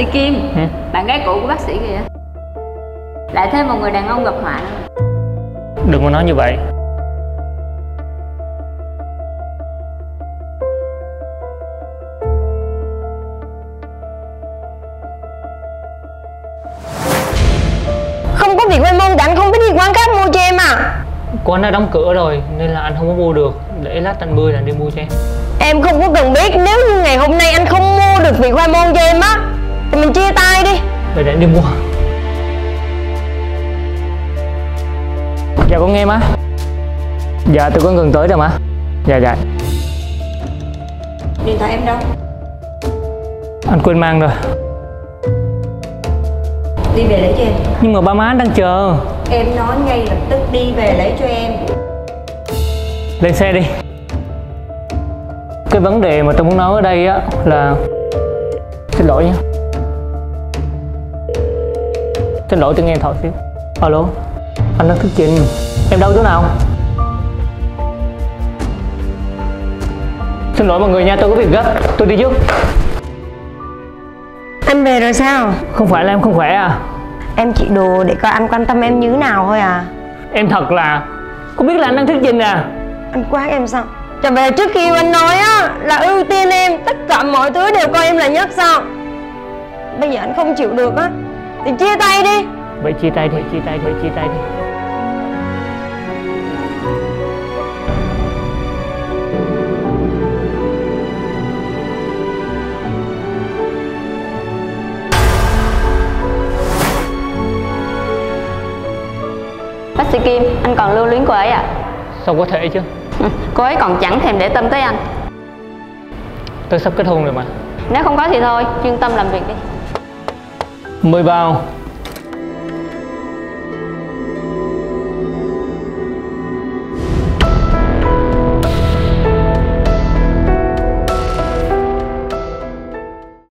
sĩ Kim. Ừ? Bạn gái cũ của bác sĩ kìa. Lại thêm một người đàn ông gặp họa nữa. Đừng có nói như vậy. Không có việc môn thì anh không biết đi quán cáp mua cho em à? Quán đã đóng cửa rồi Nên là anh không có mua được. Để lát anh bươi là anh đi mua cho em. Em không có cần biết. Nếu như ngày hôm nay anh không mua được việc khoai môn cho em á mình chia tay đi. Để để anh đi mua. Dạ con nghe má. Dạ tôi có gần tới rồi má. Dạ dạ. Điện thoại em đâu? Anh quên mang rồi. Đi về lấy cho em. Nhưng mà ba má đang chờ. Em nói ngay lập tức đi về lấy cho em. Lên xe đi. Cái vấn đề mà tôi muốn nói ở đây á là Xin lỗi nha Xin lỗi tôi nghe thọ xíu. Alo Anh đang thuyết trình. Em đâu chỗ nào? Xin lỗi mọi người nha tôi có việc gấp. Tôi đi trước. Anh về rồi sao? Không phải là em không khỏe à? Em chỉ đồ để coi anh quan tâm em như thế nào thôi à. Em thật là Không biết là anh đang thuyết trình à? Anh quát em sao? Trở về trước khi anh nói á Là ưu tiên em. Tất cả mọi thứ đều coi em là nhất sao? Bây giờ anh không chịu được á Thì chia tay đi. Vậy chia tay đi. Chia tay đi chia tay đi. Bác sĩ Kim, anh còn lưu luyến cô ấy à? Sao có thể chứ? Ừ, Cô ấy còn chẳng thèm để tâm tới anh. Tôi sắp kết hôn rồi mà. Nếu không có thì thôi, chuyên tâm làm việc đi Mời vào.